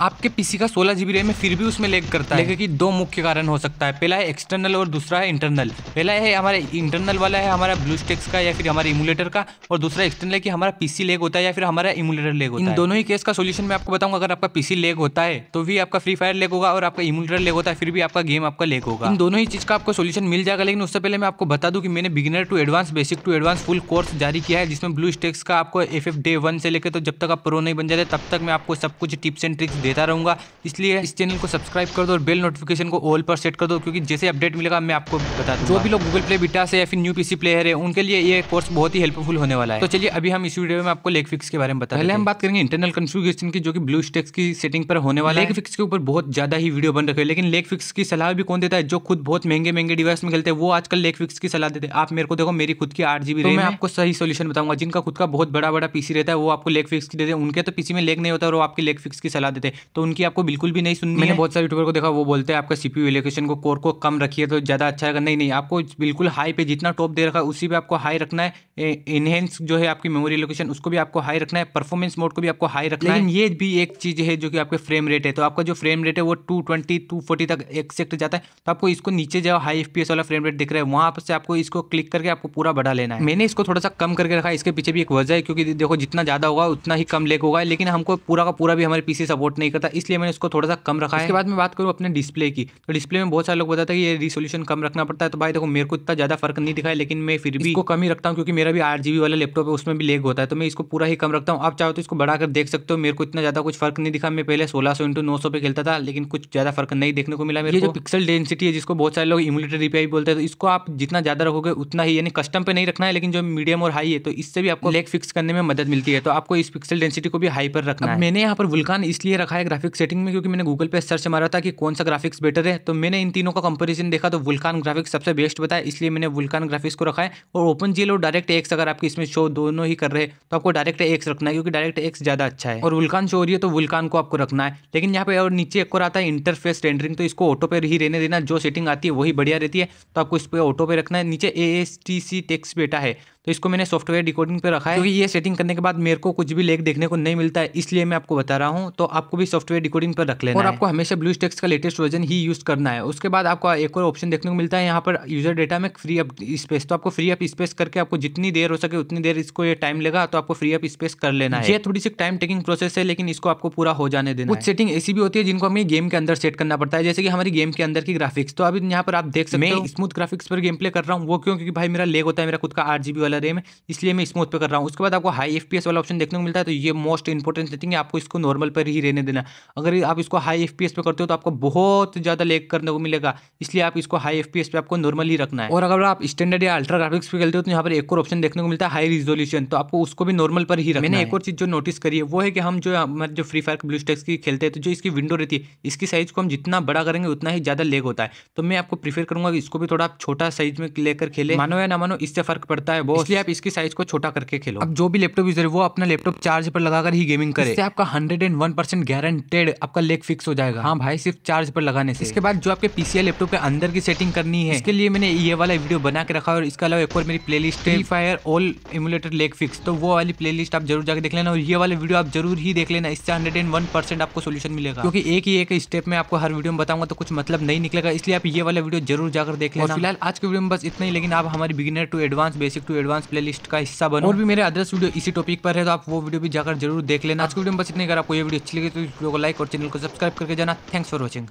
आपके पीसी का सोलह जीबी रैम है फिर भी उसमें लेग करता है। कि दो मुख्य कारण हो सकता है। पहला है एक्सटर्नल और दूसरा है इंटरनल पहला है हमारे इंटरनल वाला है हमारा ब्लू स्टेक्स का या फिर हमारे इमुलेटर का और दूसरा एक्सटर्नल है कि हमारा पीसी लेग होता है या फिर हमारा इमुलेटर लेग होता है। इन दोनों ही केस का सोल्यूशन मैं आपको बताऊँगा अगर आपका पीसी लेग होता है तो भी आपका फ्री फायर लेग होगा और आपका इमुलेटर लेग होता है फिर भी आपका गेम आपका लेग होगा। इन दोनों ही चीज़ का आपको सोल्यूशन मिल जाएगा लेकिन उससे पहले मैं आपको बता दूँ कि मैंने beginner to advance basic to advance full course जारी किया है जिसमें ब्लू स्टेक्स का आपको एफ़ डे वन से लेकर तो जब तक आप प्रो नहीं बन जाते तब तक मैं आपको सब कुछ टिप्स एंड ट्रिक्स देता रहूँगा। इसलिए इस चैनल को सब्सक्राइब कर दो और बेल नोटिफिकेशन को ऑल पर सेट कर दो क्योंकि जैसे अपडेट मिलेगा मैं आपको बता दूँ जो भी लोग गूगल प्ले बिटा से या फिर न्यू पीसी प्लेयर है उनके लिए ये कोर्स बहुत ही हेल्पफुल होने वाला है। तो चलिए अभी हम इस वीडियो में आपको लेग फिक्स के बारे में बता पहले हम बात करेंगे इंटरनल कन्फिगेशन की जो कि ब्लू स्टेक्स की सेटिंग पर होने वाला लेग फिक्स के ऊपर बहुत ज़्यादा ही वीडियो बन रखे लेकिन लेग फिक्स की सलाह भी कौन देता है? जो खुद बहुत महँगे महँगे डिवाइस में खेलते हैं वो आजकल लेग फिक्स की सलाह देते हैं। आप मेरे को देखो मेरी खुद की आठ जीबी तो मैं आपको सही सोल्यूशन बताऊँगा। जिनका खुद का बहुत बड़ा बड़ा पीसी रहता है वो आपको लेग फिक्स की देते हैं। उनके तो पीसी में लेग नहीं होता और वो आपकी लेग फिक्स की सलाह देते हैं। तो उनकी आपको बिल्कुल भी नहीं सुननी मैंने बहुत सारे यूट्यूबर को देखा वो बोलते हैं आपका सीपीयू एलोकेशन को कोर को कम रखिए तो ज़्यादा अच्छा है नहीं नहीं आपको बिल्कुल हाई पे जितना टॉप दे रखा है उसी पे आपको हाई रखना है। इनहेंस जो है आपकी मेमोरी लोकेशन उसको भी आपको हाई रखना है। परफॉर्मेंस मोड को भी आपको हाई रखना है। ये भी एक चीज़ है जो कि आपके फ्रेम रेट है। तो आपका जो फ्रेम रेट है वो टू ट्वेंटी टू फोर्टी तक एक्सेक्ट जाता है। तो आपको इसको नीचे जो हाई एफपीएस वाला फ्रेम रेट दिख रहा है। वहाँ से आपको इसको क्लिक करके आपको पूरा बढ़ा लेना है। मैंने इसको थोड़ा सा कम करके रखा इसके पीछे भी एक वजह है क्योंकि देखो जितना ज़्यादा होगा उतना ही कम लेक होगा। लेकिन हमको पूरा का पूरा भी हमारे पीसी सपोर्ट नहीं करता इसलिए मैंने इसको थोड़ा सा कम रखा है। इसके बाद मैं बात करूँ अपने डिस्प्ले की। तो डिस्प्ले में बहुत सारे लोग बताते हैं कि ये रिसोल्यूशन कम रखना पड़ता है तो भाई देखो मेरे को इतना ज़्यादा फ़र्क नहीं दिखा है लेकिन मैं फिर भी इसको कम ही रखता हूँ क्योंकि मेरा भी आठ जी वाला लैपटॉप है उसमें भी लेग होता है तो मैं इसको पूरा ही कम रखता हूँ। आप चाहो तो इसको बढ़ाकर देख सकते हो मेरे को इतना ज़्यादा कुछ फ़र्क नहीं दिखा। मैं पहले सोलह सौ इंटू नौ सौ पे खेलता था लेकिन कुछ ज़्यादा फ़र्क नहीं देखने को मिला मेरे जो पिक्सल डेंसिटी है जिसको बहुत सारे लोग इम्यूलेटर रिपेयर बोलते हैं तो इसको आप जितना ज़्यादा रखोगे उतना ही यानी कस्टम पे नहीं रखना है लेकिन जो मीडियम और हाई है तो इससे भी आपको लेग फिक्स करने में मदद मिलती है। तो आपको इस पिक्सल डेंसिटी को भी हाई पर रखना है। मैंने यहाँ पर वुल्कान इसलिए रखा है ग्राफिक सेटिंग में, क्योंकि मैंने गूगल पे सर्च मारा था कि कौन सा ग्राफिक्स बेटर है। तो मैंने इन तीनों का कंपेरिजन देखा तो वुल्कान ग्राफिक्स सबसे बेस्ट बताया, इसलिए मैंने वुल्कान ग्राफिक्स को रखा है। और ओपन जीएल और डायरेक्ट एक्स अगर आपकी इसमें शो दोनों ही कर रहे तो आपको डायरेक्ट एक्स रखना है, क्योंकि डायरेक्ट एक्स ज़्यादा अच्छा है। और वुल्कान शो हो रही है तो वुल्कान को आपको रखना है। लेकिन यहाँ पे और नीचे एक और आता है इंटरफेस रेंडरिंग तो इसको ऑटो पे ही रहने देना, जो सेटिंग आती है, वही बढ़िया रहती है। तो आपको इस पर ऑटो पे रखना है। नीचे A S T C tex beta है। तो इसको मैंने सॉफ्टवेयर डिकोडिंग पे रखा है क्योंकि ये सेटिंग करने के बाद मेरे को कुछ भी लेग देखने को नहीं मिलता है इसलिए मैं आपको बता रहा हूँ। तो आपको भी सॉफ्टवेयर डिकोडिंग पर रख लेना और आपको हमेशा ब्लू स्टेक्स का लेटेस्ट वर्जन ही यूज़ करना है। उसके बाद आपको एक और ऑप्शन देखने को मिलता है यहाँ पर यूज़र डेटा में फ्री अप स्पेस तो आपको फ्री अप स्पेस करके आपको जितनी देर हो सके उतनी देर इसको ये टाइम लेगा तो आपको फ्री अप स्पेस कर लेना है। ये थोड़ी सी टाइम टेकिंग प्रोसेस है लेकिन इसको आपको पूरा हो जाने देना कुछ सेटिंग ऐसी भी होती है जिनको हमें गेम के अंदर सेट करना पड़ता है जैसे कि हमारी गेम के अंदर की ग्राफिक्स तो अभी यहाँ पर आप देख सकते हैं स्मूथ ग्राफिक्स पर गेम प्ले कर रहा हूँ वो क्यों? क्योंकि भाई मेरा लेग होता है मेरा खुद का आठ जीबी वाला रेम इसलिए मैं स्मूथ पे कर रहा हूँ। उसके बाद आपको हाई एफ़ वाला ऑप्शन देखने को मिलता है तो ये मोस्ट इंपॉर्टेंट सेटिंग है आपको इसको नॉर्मल पर ही रहने देना। अगर आप इसको हाई एफपीएस पे करते हो तो आपको बहुत ज़्यादा लेग करने को मिलेगा इसलिए आप इसको हाई एफपीएस पे आपको नॉर्मल ही रखना है। और अगर आप स्टैंडर्ड या अल्ट्रा ग्राफिक्स पे खेलते हो तो यहाँ पर एक और ऑप्शन देखने को मिलता है हाई रिजोल्यूशन तो आपको उसको भी नॉर्मल पर ही रखना मैंने एक और चीज़ जो नोटिस करी है वो है कि हम जो हमारे जो फ्री फायर ब्लू स्टेक्स की खेलते हैं तो जो इसकी विंडो रहती है इसकी साइज़ को हम जितना बड़ा करेंगे उतना ही ज़्यादा लेग होता है। तो मैं आपको प्रीफर करूँगा कि इसको भी थोड़ा छोटा साइज़ में लेकर खेले। मानो या ना मानो इससे फ़र्क पड़ता है वो इसलिए आप इसकी साइज़ को छोटा करके खेलो। अब जो भी लैपटॉप यूज़र है वो अपना लैपटॉप चार्ज पर लगाकर ही गेमिंग करे। इससे आपका hundred and one percent guaranteed आपका लेग फिक्स हो जाएगा। हाँ भाई सिर्फ़ चार्ज पर लगाने से। इसके बाद जो आपके पीसीआई लैपटॉप के अंदर की सेटिंग करनी है इसके लिए मैंने ये वाला वीडियो बना के रखा और इसके अलावा एक और मेरी प्ले लिस्ट है fire all emulator lag fix तो वो वाली प्ले लिस्ट आप ज़रूर जाकर देख लेना और ये वाले वीडियो आप ज़रूर ही देख लेना। इससे हंड्रेड एंड वन परसेंट आपको सोल्यूशन मिलेगा। क्योंकि एक ही एक स्टेप में आपको हर वीडियो में बताऊँगा तो कुछ मतलब नहीं निकलेगा। इसलिए आप ये वाला वीडियो ज़रूर जाकर देख लेना। फ़िलहाल आज के वीडियो में बस इतना ही लेकिन आप हमारी beginner to advance basic to advance play का हिस्सा बनो। और भी मेरे अदर्स वीडियो इसी टॉपिक पर है तो आप वो वीडियो भी जाकर ज़रूर देख लेना। आज की वीडियो में बस इतने अगर आपको ये वीडियो अच्छी लगी तो इस वीडियो को लाइक और चैनल को सब्सक्राइब करके जाना। Thanks for watching